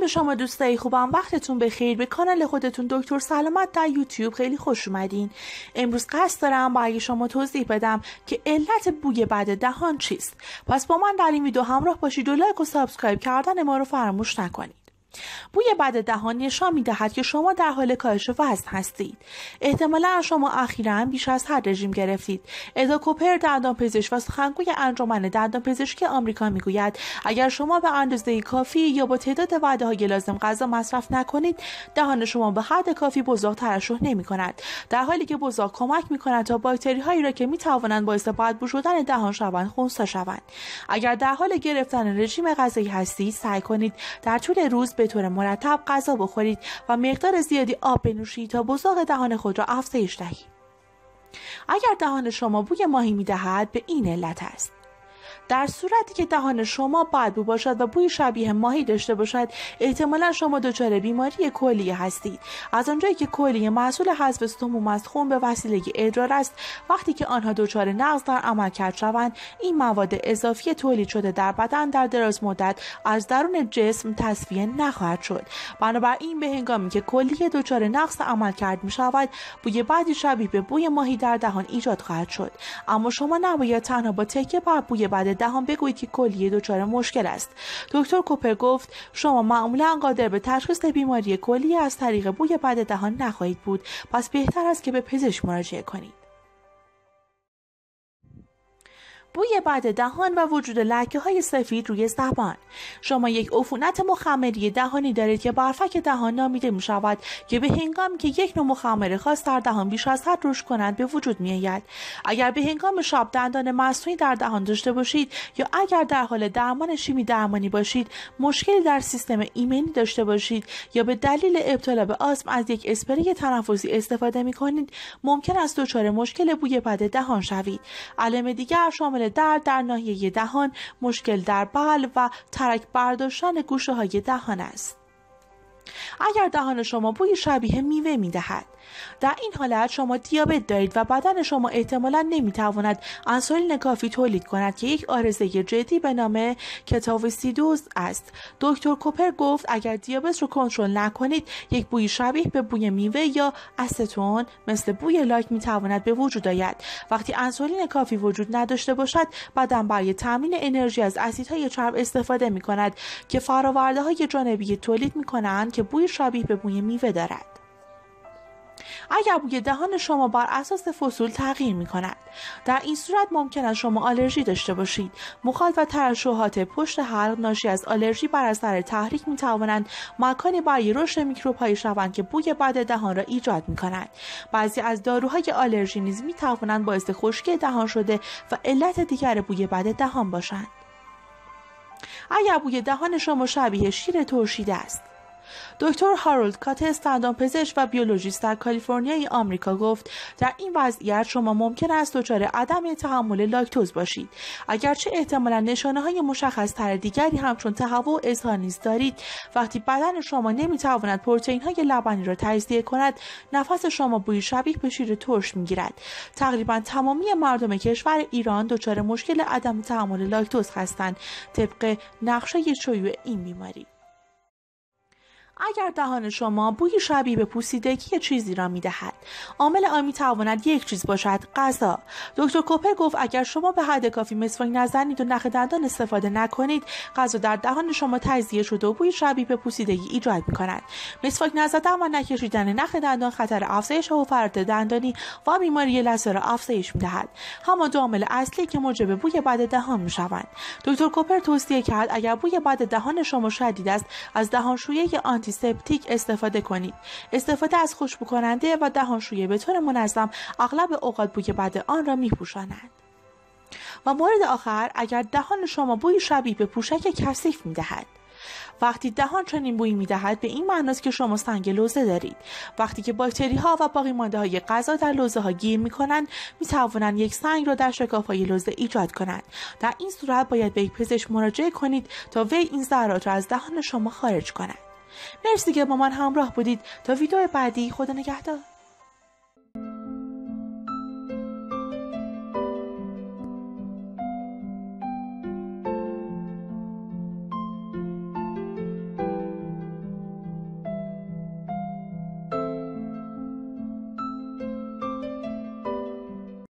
به شما دوستای خوبم. وقتتون بخیر. به کانال خودتون دکتر سلامت در یوتیوب خیلی خوش اومدین. امروز قصد دارم برای شما توضیح بدم که علت بوی بد دهان چیست. پس با من در این ویدیو همراه باشید و like و subscribe کردن ما رو فراموش نکنید. بوی بد دهان نشان می دهد که شما در حال کاهش وزن هستید. احتمالا شما اخیرا بیش از حد رژیم گرفتید. ادا کوپر پزشک و سخنگوی انجمن پزشکی آمریکا می‌گوید اگر شما به اندازه کافی یا با تعداد وعده های لازم غذا مصرف نکنید دهان شما به حد کافی بزرگ ترشح نمی کند در حالی که بزرگ کمک می کند تا باکتری هایی را که می توانند باعث بدبو شدن دهان شوند خونسا شوند. اگر در حال گرفتن رژیم غذایی هستید سعی کنید در طول روز به طور مرتب غذا بخورید و مقدار زیادی آب بنوشید تا بزاق دهان خود را افزایش دهید. اگر دهان شما بوی ماهی می‌دهد به این علت است. در صورتی که دهان شما بدبو باشد و بوی شبیه ماهی داشته باشد احتمالا شما دچار بیماری کلیه هستید. از آنجایی که کلیه مسئول حذف سموم از خون به وسیله ادرار است وقتی که آنها دچار نقض در عملکرد شوند این مواد اضافی تولید شده در بدن در دراز مدت از درون جسم تصفیه نخواهد شد. بنابراین به هنگامی که کلیه دچار نقص عملکرد می شود بوی بعدی شبیه به بوی ماهی در دهان ایجاد خواهد شد. اما شما نباید تنها با تکیه بر بوی بد دهم بگویید که کلیه دچار مشکل است. دکتر کوپر گفت شما معمولا قادر به تشخیص بیماری کلیه از طریق بوی بد دهان نخواهید بود. پس بهتر است که به پزشک مراجعه کنید. بوی بد دهان و وجود لکه های سفید روی زبان. شما یک عفونت مخمری دهانی دارید که برفک دهان نامیده می شود که به هنگام که یک نوع مخمر خاص در دهان بیش از حد رشد کنند به وجود می آید اگر به هنگام شاب دندان مصنوعی در دهان داشته باشید یا اگر در حال درمان شیمی درمانی باشید مشکلی در سیستم ایمنی داشته باشید یا به دلیل ابتلا به آسم از یک اسپری تنفسی استفاده می کنید ممکن است دچار مشکل بوی بد دهان شوید. علائم دیگر شامل درد در ناحیه دهان مشکل در بل و ترک برداشتن گوشه های دهان است. اگر دهان شما بوی شبیه میوه می‌دهد در این حالت شما دیابت دارید و بدن شما احتمالا نمی‌تواند انسولین کافی تولید کند که یک آرزه جدی به نام کتاوسیدوز است. دکتر کوپر گفت اگر دیابت رو کنترل نکنید یک بوی شبیه به بوی میوه یا استون مثل بوی لاک می‌تواند به وجود آید. وقتی انسولین کافی وجود نداشته باشد بدن برای تامین انرژی از اسیدهای چرب استفاده می کند که فراورده های جانبی تولید می کنند که بوی شبیه به بوی میوه دارد. اگر بوی دهان شما بر اساس فصول تغییر می کند در این صورت ممکن است شما آلرژی داشته باشید. مخال و ترشحات پشت حلق ناشی از آلرژی بر اثر تحریک می توانند مکانی برای رشد میکروب های شوند که بوی بد دهان را ایجاد می کنند بعضی از داروهای آلرژی نیز می توانند باعث خشکی دهان شده و علت دیگر بوی بد دهان باشند. اگر بوی دهان شما شبیه شیر ترشیده است. دکتر هارولد کاتس پزشک و بیولوژیست در کالیفرنیای آمریکا گفت در این وضعیت شما ممکن است دچار عدم تحمل لاکتوز باشید. اگرچه احتمالا نشانه های مشخص تر دیگری همچون تهوع اظهار نیز دارید. وقتی بدن شما نمی‌تواند پروتئین های لبنی را تجزیه کند نفس شما بوی شبیه به شیر ترش می‌گیرد. تقریبا تمامی مردم کشور ایران دچار مشکل عدم تحمل لاکتوز هستند. طبق نقشه شیوع این بیماری. اگر دهان شما بوی شبیه به پوسیدگی چیزی را می دهد عامل آن می تواند یک چیز باشد غذا. دکتر کوپر گفت اگر شما به حد کافی مسواک نزنید و نخ دندان استفاده نکنید غذا در دهان شما تجزیه شده و بوی شبیه به پوسیدگی ایجاد می کند مسواک نزدن و نکشیدن نخ دندان خطر افزایش فرد دندانی و بیماری لثه را افزایش می دهد همان دو عامل اصلی که موجب بوی بد دهان می شوند دکتر کوپر توصیه کرد اگر بوی بد دهان شما شدید است از دهانشویه آنتی سپتیک استفاده کنید. استفاده از خوشبو کننده و دهانشویه به طور منظم اغلب اوقات بوی بد آن را میپوشانند و مورد آخر اگر دهان شما بوی شبیه به پوشک کثیف می‌دهد. وقتی دهان چنین بویی می‌دهد به این معناست که شما سنگ لوزه دارید. وقتی که باکتری ها و باقی مانده های غذا در لوزه ها گیر می کنند می توانند یک سنگ را در شکاف های لوزه ایجاد کنند. در این صورت باید به یک پزشک مراجعه کنید تا وی این ذرات را از دهان شما خارج کند. مرسی که با من همراه بودید. تا ویدیو بعدی خدا نگهدار.